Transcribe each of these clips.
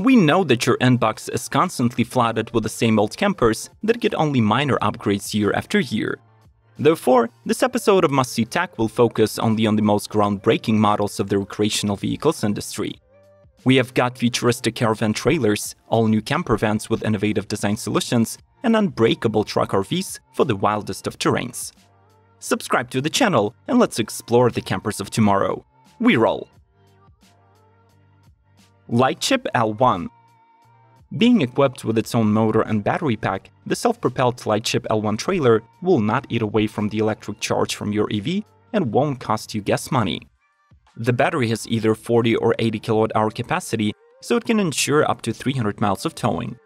We know that your inbox is constantly flooded with the same old campers that get only minor upgrades year after year. Therefore, this episode of Must See Tech will focus only on the most groundbreaking models of the recreational vehicles industry. We have got futuristic caravan trailers, all new camper vans with innovative design solutions, and unbreakable truck RVs for the wildest of terrains. Subscribe to the channel and let's explore the campers of tomorrow. We roll! Lightship L1 Being equipped with its own motor and battery pack, the self-propelled Lightship L1 trailer will not eat away from the electric charge from your EV and won't cost you gas money. The battery has either 40 or 80 kWh capacity, so it can ensure up to 300 miles of towing.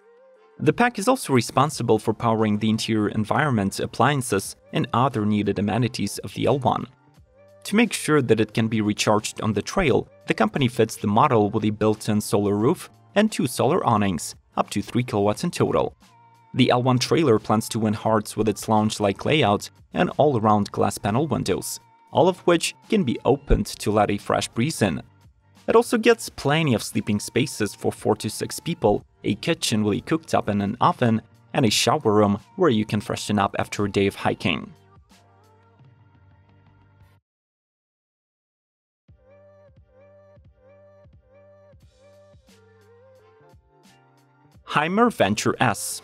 The pack is also responsible for powering the interior environment, appliances, and other needed amenities of the L1. To make sure that it can be recharged on the trail, the company fits the model with a built-in solar roof and two solar awnings, up to 3 kilowatts in total. The L1 trailer plans to win hearts with its lounge-like layout and all-around glass panel windows, all of which can be opened to let a fresh breeze in. It also gets plenty of sleeping spaces for 4 to 6 people, a kitchen with a cooktop and an oven, and a shower room where you can freshen up after a day of hiking. Hymer Venture S.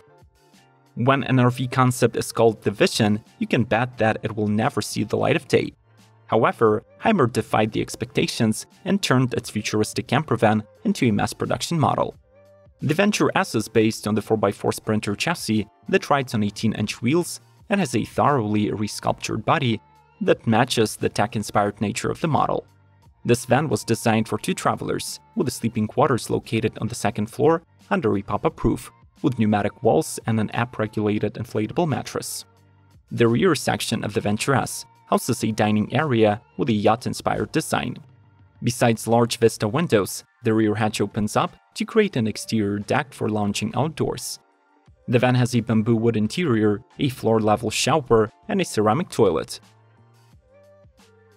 When an RV concept is called the Vision, you can bet that it will never see the light of day. However, Hymer defied the expectations and turned its futuristic campervan into a mass production model. The Venture S is based on the 4x4 Sprinter chassis that rides on 18-inch wheels and has a thoroughly resculptured body that matches the tech-inspired nature of the model. This van was designed for two travelers, with the sleeping quarters located on the second floor under a pop-up roof, with pneumatic walls and an app-regulated inflatable mattress. The rear section of the Venture S houses a dining area with a yacht-inspired design. Besides large vista windows, the rear hatch opens up to create an exterior deck for lounging outdoors. The van has a bamboo wood interior, a floor-level shower, and a ceramic toilet.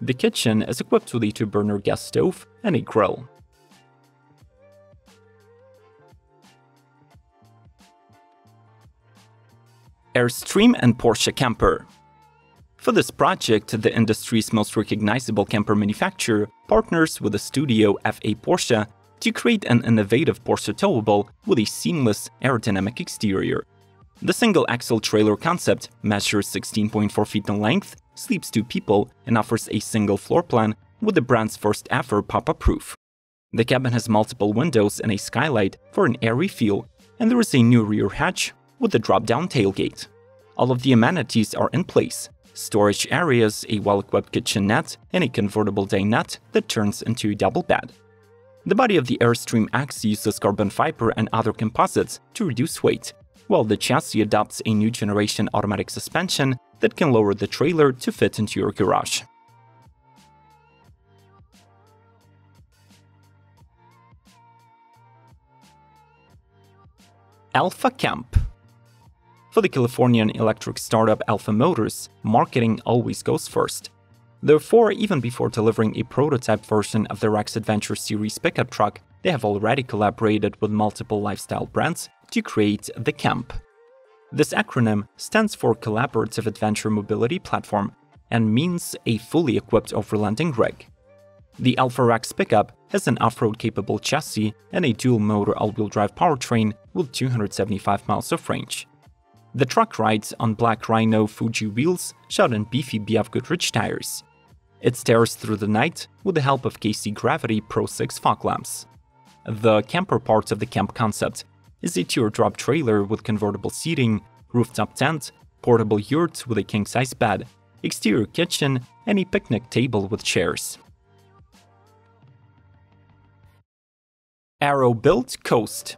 The kitchen is equipped with a two-burner gas stove and a grill. Airstream and Porsche Camper For this project, the industry's most recognizable camper manufacturer partners with the studio FA Porsche to create an innovative Porsche towable with a seamless aerodynamic exterior. The single-axle trailer concept measures 16.4 feet in length, sleeps two people, and offers a single floor plan with the brand's first ever pop-up roof. The cabin has multiple windows and a skylight for an airy feel, and there is a new rear hatch with a drop-down tailgate. All of the amenities are in place. Storage areas, a well-equipped kitchenette, and a convertible dinette that turns into a double bed. The body of the Airstream X uses carbon fiber and other composites to reduce weight, while the chassis adopts a new generation automatic suspension that can lower the trailer to fit into your garage. Alpha Camp For the Californian electric startup Alpha Motors, marketing always goes first. Therefore, even before delivering a prototype version of the Rex Adventure Series pickup truck, they have already collaborated with multiple lifestyle brands to create the Camp. This acronym stands for Collaborative Adventure Mobility Platform and means a fully equipped overlanding rig. The Alpha Rex pickup has an off-road capable chassis and a dual-motor all-wheel drive powertrain with 275 miles of range. The truck rides on black Rhino Fuji wheels shot in beefy BF Goodrich tires. It stares through the night with the help of KC Gravity Pro 6 fog lamps. The camper part of the camp concept is a teardrop trailer with convertible seating, rooftop tent, portable yurt with a king-size bed, exterior kitchen, and a picnic table with chairs. Aero Built Coast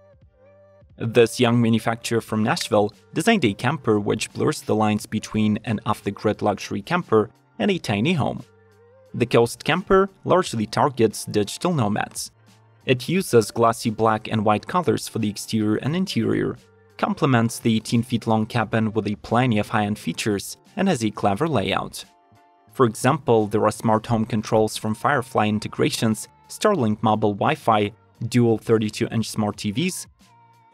This young manufacturer from Nashville designed a camper which blurs the lines between an off-the-grid luxury camper and a tiny home. The Coast Camper largely targets digital nomads. It uses glossy black and white colors for the exterior and interior, complements the 18 feet long cabin with a plenty of high-end features, and has a clever layout. For example, there are smart home controls from Firefly integrations, Starlink mobile Wi-Fi, dual 32-inch smart TVs,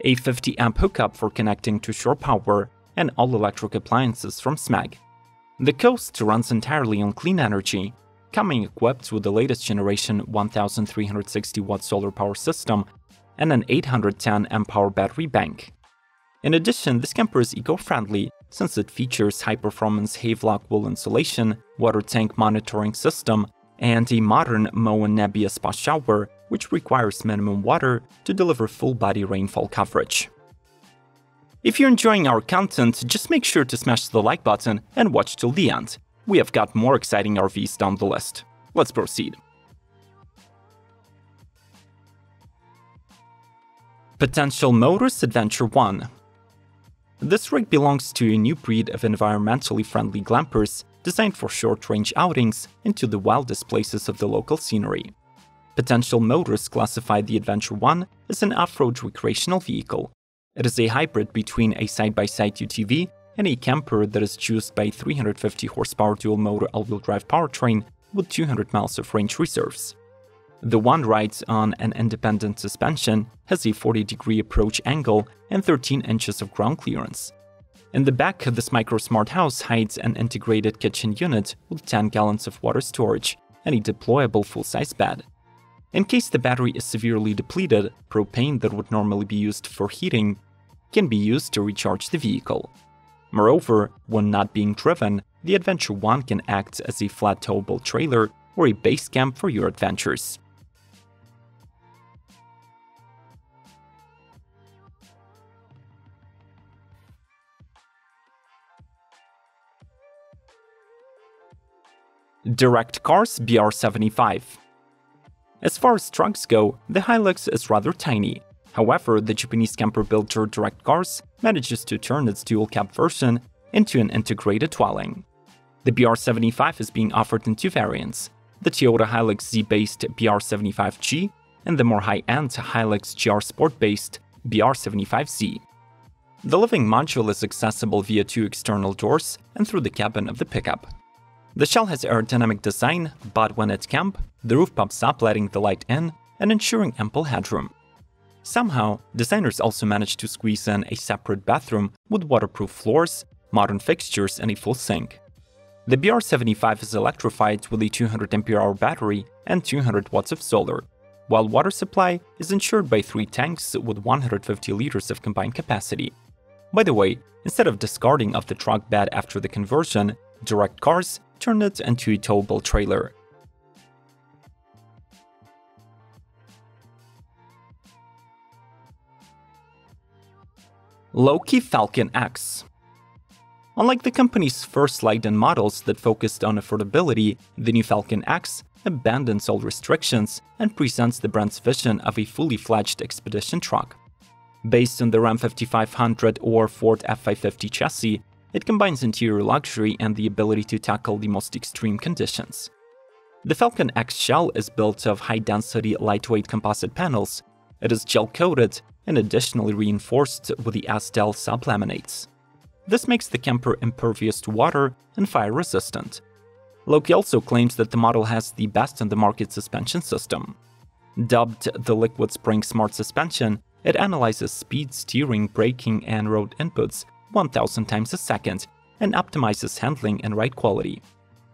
a 50 amp hookup for connecting to shore power, and all electric appliances from SMEG. The Coast runs entirely on clean energy, coming equipped with the latest generation 1360 watt solar power system and an 810 amp hour battery bank. In addition, this camper is eco-friendly since it features high-performance Havelock wool insulation, water tank monitoring system, and a modern Moen Nebia spa shower, which requires minimum water to deliver full-body rainfall coverage. If you're enjoying our content, just make sure to smash the like button and watch till the end. We have got more exciting RVs down the list. Let's proceed. Potential Motors Adventure 1 This rig belongs to a new breed of environmentally friendly glampers designed for short-range outings into the wildest places of the local scenery. Potential Motors classify the Adventure 1 as an off-road recreational vehicle. It is a hybrid between a side-by-side UTV and a camper that is juiced by 350 horsepower dual-motor all-wheel drive powertrain with 200 miles of range reserves. The one rides on an independent suspension, has a 40 degree approach angle, and 13 inches of ground clearance. In the back, this micro smart house hides an integrated kitchen unit with 10 gallons of water storage and a deployable full size bed. In case the battery is severely depleted, propane that would normally be used for heating can be used to recharge the vehicle. Moreover, when not being driven, the Adventure 1 can act as a flat towable trailer or a base camp for your adventures. Direct Cars BR75 As far as trucks go, the Hilux is rather tiny. However, the Japanese camper builder Direct Cars manages to turn its dual-cab version into an integrated dwelling. The BR75 is being offered in two variants, the Toyota Hilux Z-based BR75G and the more high-end Hilux GR Sport-based BR75Z. The living module is accessible via two external doors and through the cabin of the pickup. The shell has aerodynamic design, but when at camp, the roof pops up letting the light in and ensuring ample headroom. Somehow, designers also managed to squeeze in a separate bathroom with waterproof floors, modern fixtures and a full sink. The BR75 is electrified with a 200 Ah battery and 200 watts of solar, while water supply is ensured by three tanks with 150 liters of combined capacity. By the way, instead of discarding of the truck bed after the conversion, Direct Cars turned it into a towable trailer. Loki Falcon X Unlike the company's first light-in models that focused on affordability, the new Falcon X abandons all restrictions and presents the brand's vision of a fully fledged expedition truck. Based on the Ram 5500 or Ford F550 chassis, it combines interior luxury and the ability to tackle the most extreme conditions. The Falcon X shell is built of high-density, lightweight composite panels. It is gel-coated and additionally reinforced with the Azdel sublaminates. This makes the camper impervious to water and fire-resistant. Loki also claims that the model has the best in the market suspension system. Dubbed the Liquid Spring Smart Suspension, it analyzes speed, steering, braking, and road inputs 1000 times a second and optimizes handling and ride quality.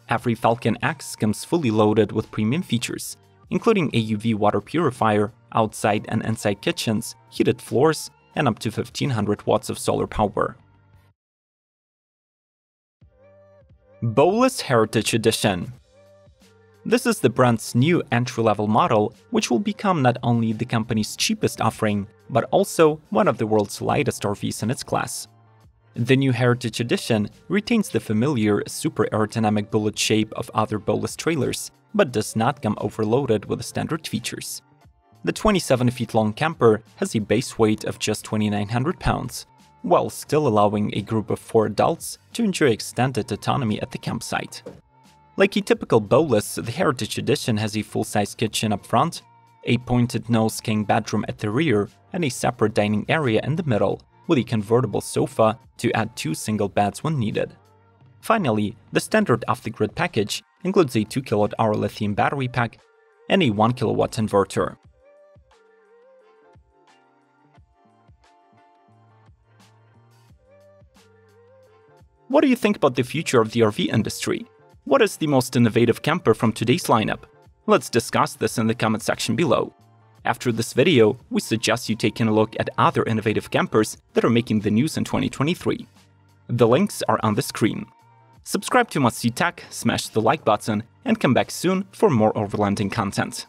Every Falcon X comes fully loaded with premium features, including a UV water purifier, outside and inside kitchens, heated floors, and up to 1500 watts of solar power. Bowlus Heritage Edition This is the brand's new entry-level model, which will become not only the company's cheapest offering, but also one of the world's lightest RVs in its class. The new Heritage Edition retains the familiar super aerodynamic bullet shape of other Bowlus trailers, but does not come overloaded with the standard features. The 27 feet long camper has a base weight of just 2900 pounds, while still allowing a group of four adults to enjoy extended autonomy at the campsite. Like a typical Bowlus, the Heritage Edition has a full-size kitchen up front, a pointed nose king bedroom at the rear, and a separate dining area in the middle, with a convertible sofa to add two single beds when needed. Finally, the standard off-the-grid package includes a 2 kWh lithium battery pack and a 1 kW inverter. What do you think about the future of the RV industry? What is the most innovative camper from today's lineup? Let's discuss this in the comment section below. After this video, we suggest you taking a look at other innovative campers that are making the news in 2023. The links are on the screen. Subscribe to Must See Tech, smash the like button, and come back soon for more overlanding content.